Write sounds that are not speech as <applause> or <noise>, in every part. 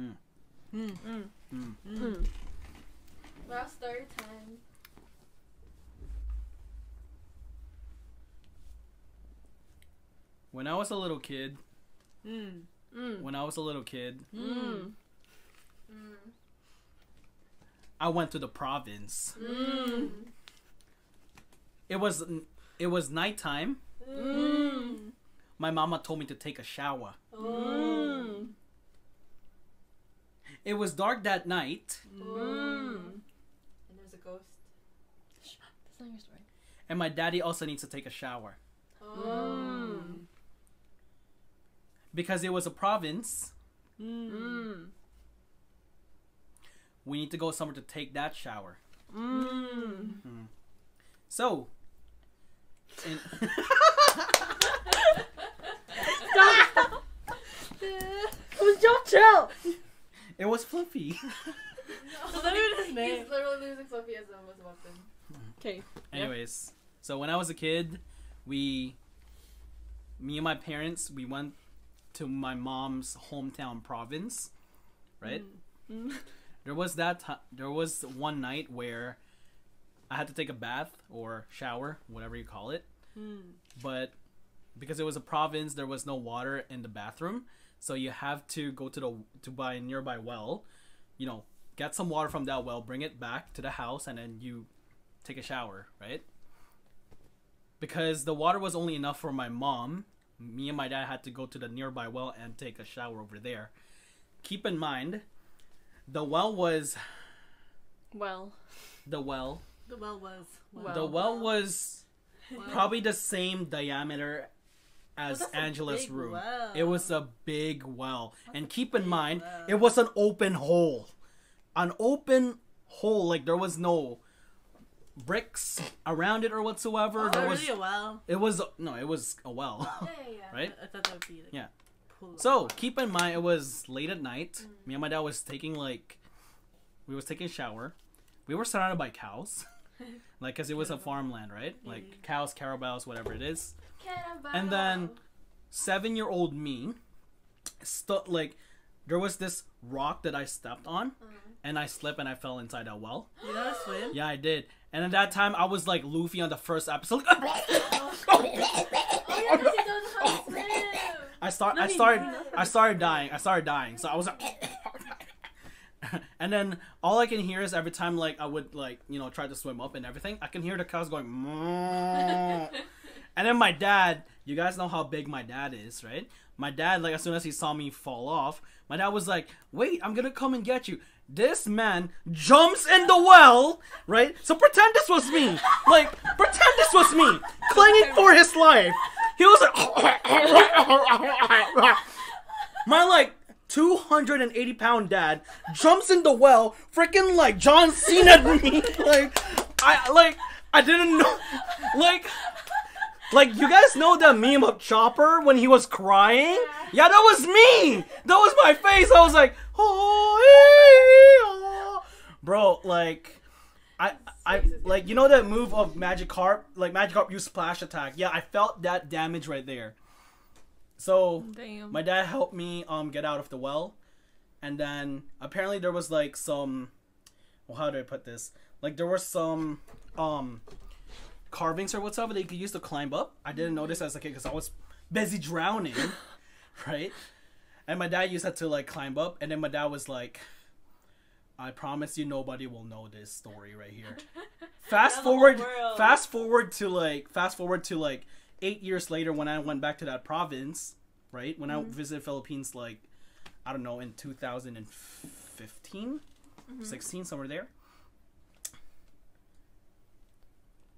Mm. Mm. Mm. Mm. Mm. Now story time. When I was a little kid, Mm. Mm. when I was a little kid, Mm. Mm. I went to the province. Mm. It was it was nighttime. Mm. My mama told me to take a shower. Oh. It was dark that night, Mm. And there's a ghost. That's not your story. and my daddy also needs to take a shower Oh. because it was a province. Mm. Mm. We need to go somewhere to take that shower. Mm. So, in, <laughs> <laughs> It was your chill. It was fluffy. <laughs> So that his name. He's literally using Sophie as a weapon. Okay. Anyways, so when I was a kid, we, me and my parents, we went to my mom's hometown province, right? Mm. <laughs> There was that ti there was one night where I had to take a bath or shower, whatever you call it, Mm. but because it was a province, there was no water in the bathroom, so you have to go to the to buy a nearby well, you know, get some water from that well, bring it back to the house, and then you take a shower, right? Because the water was only enough for my mom, me and my dad had to go to the nearby well and take a shower over there. Keep in mind, the well was Well. the well. The well was. Well. the well was Well. probably the same diameter as that's a Angela's room. well. It was a big well. and keep in mind, well. it was an open hole. An open hole, like there was no bricks around it or whatsoever. Oh, there really was a well. it was no, it was a well. Yeah, yeah, yeah. <laughs> right? I thought that would be like Yeah. Pool. So keep in mind, it was late at night. Me and my dad was taking like, we was taking a shower. We were surrounded by cows, <laughs> <laughs> like because it was a farmland, right? Like cows, carabaos, whatever it is. Carabao. And then seven-year-old me, stu- like, there was this rock that I stepped on, uh-huh. and I slipped and I fell inside that well. <gasps> You know how to swim? Yeah, I did. And at that time, I was like Luffy on the first episode. Oh, <laughs> oh yeah, 'cause he doesn't know to swim. I start. No, I started. I started dying. I started dying. So I was like, and then all I can hear is every time like I would like you know try to swim up and everything, I can hear the cows going. And then my dad. You guys know how big my dad is, right? My dad, like as soon as he saw me fall off, my dad was like, "Wait, I'm gonna come and get you." This man jumps in the well, right? So pretend this was me. Like, pretend this was me, clinging for his life. He was like, <laughs> my like 280 pound dad jumps in the well, freaking like John Cena me. <laughs> Like, I like I didn't know, like. Like you guys know that meme of Chopper when he was crying? Yeah, that was me. That was my face. I was like, oh, ee, oh." bro. Like, I, I like you know that move of Magikarp, like Magikarp use splash attack. Yeah, I felt that damage right there. So Damn. my dad helped me um get out of the well, and then apparently there was like some, well, how do I put this? Like there were some um carvings or whatever that you could use to climb up. I didn't notice as a kid because I was busy drowning, <laughs> right? And my dad used that to like climb up, and then my dad was like, "I promise you, nobody will know this story right here." <laughs> Fast Tell the whole forward, fast forward to like, fast forward to like eight years later when I went back to that province, right? When I mm-hmm. visited Philippines, like, I don't know, in 2015, mm-hmm. 16, somewhere there.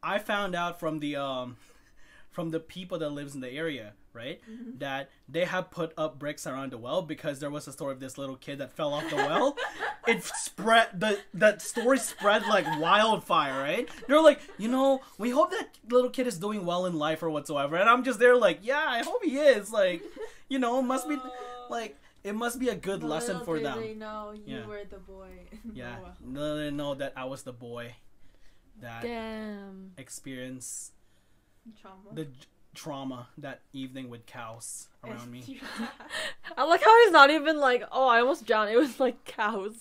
I found out from the um <laughs> from the people that lives in the area, right? Mm-hmm. That they have put up bricks around the well because there was a story of this little kid that fell off the well. <laughs> it spread the that story spread like wildfire, right? They're like, you know, we hope that little kid is doing well in life or whatsoever. And I'm just there like, yeah, I hope he is. Like, you know, it must be like it must be a good lesson for them. They know you Yeah. were the boy. <laughs> Yeah. No, they know that I was the boy that Damn. experienced Trauma. the trauma that evening with cows around me. <laughs> <laughs> I like how he's not even like, oh, I almost drowned. It was like cows.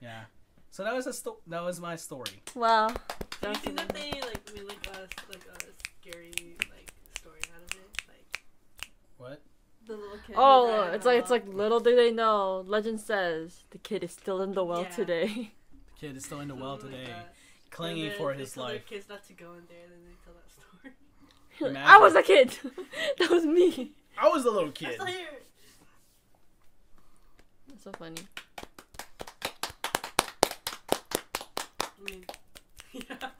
Yeah. So that was a sto- that was my story. Wow. Have That's you seen that amazing. they like made like uh, a like a scary like story out of it? Like What? the little kid. Oh, it's like it's like little do they know. Legend says the kid is still in the well Yeah. today. The <laughs> kid is still in the well Something like today, that. clinging And then for they his tell their life. Kids not to go in there, and then they tell that story. Imagine. I was a kid. <laughs> that was me. I was a little kid. That's so funny. I mean, <laughs> yeah.